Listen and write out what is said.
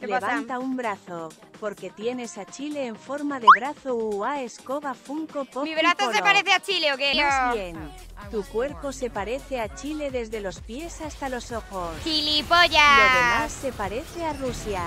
Levanta un brazo, porque tienes a Chile en forma de brazo u a escoba Funko Pop ¿Mi brazo se parece a Chile o qué? Más bien, tu cuerpo se parece a Chile desde los pies hasta los ojos. ¡Gilipollas! Lo demás se parece a Rusia?